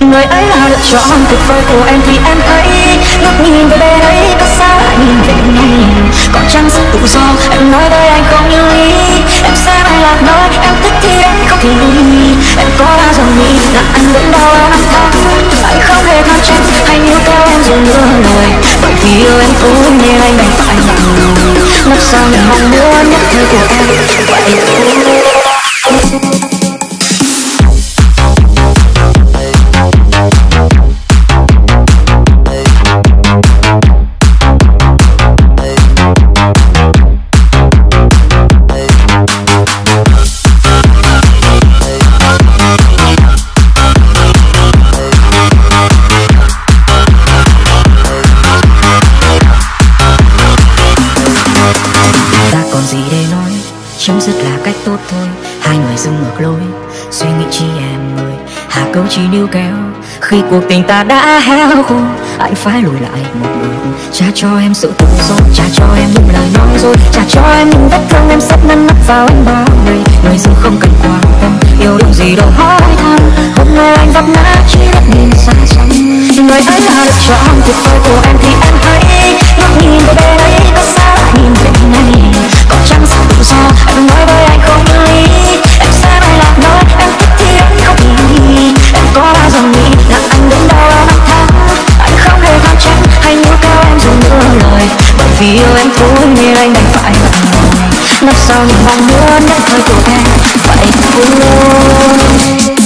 người ấy là lựa chọn, tuyệt vời của em thì em thấy. Ngước nhìn về bên ấy, có xa lại nhìn về này còn chẳng sự tự do, em nói với anh không như ý. Em sẽ bay lạc nói em thích thì em không thì đi. em có bao giờ nghĩ là anh vẫn đau năm tháng anh không hề than trách hay níu kéo em rồi nữa lời bởi vì yêu em thôi nên anh đành phải lặng lòng. Nấp sau những mong muốn nhất thời của em, vậy chấm dứt là cách tốt thôi. Hai người dừng ngược lối, suy nghĩ chi em ơi. Hà câu chỉ níu kéo, khi cuộc tình ta đã héo khô anh phải lùi lại một bước. Trả cho em sự tự do trả cho em những lời nói dối trả cho em những vết thương em sắp ngăn nắp vào anh bao ngày. Người dưng không cần quan tâm, yêu đương gì đâu hỏi thăm. Hôm nay anh vấp ngã, chỉ đất nhìn xa xăm. Người ấy là lựa chọn, tuyệt vời của em thì em lòng sau những mong muốn đã thời của em vậy thôi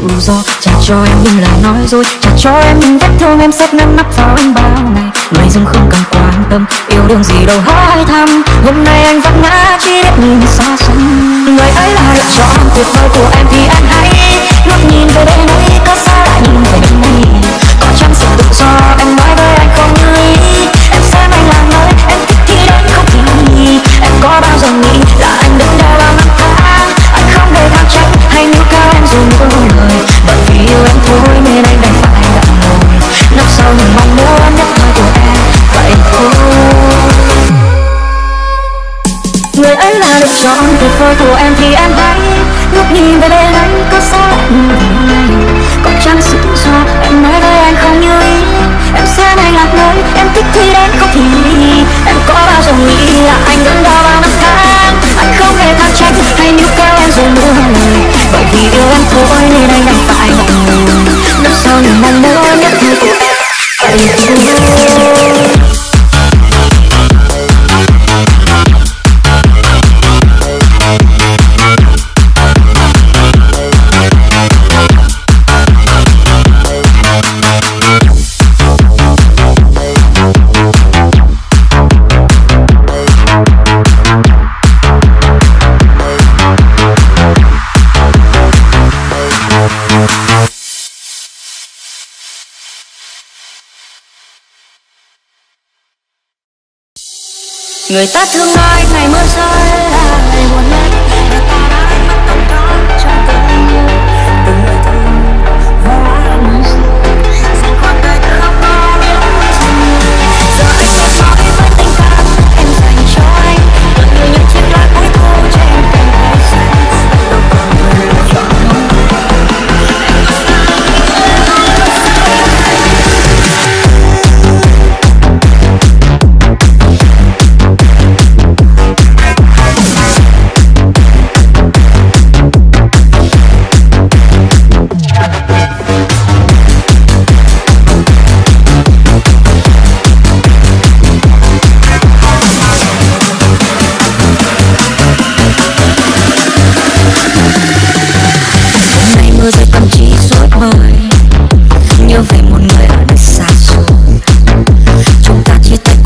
tự do. Trả cho em những lời nói dối, trả cho em những vết thương, em sắp ngăn nắp vào anh bao ngày. Người dưng không cần quan tâm, yêu đương gì đâu hỏi thăm. Hôm nay anh vấp ngã chỉ biết nhìn xa xăm. Người ấy là lựa chọn, tuyệt vời của em thì anh hãy ngước nhìn về đây ấy tuyệt vời của em thì em hãy ngước nhìn về bên anh có sao em thế có chăng sự người ta thương nói ngày mưa rơi.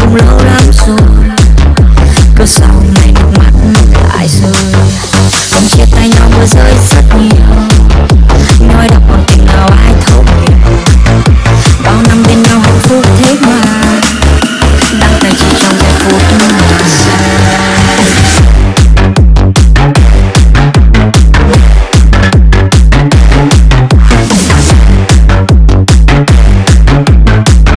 road I'm so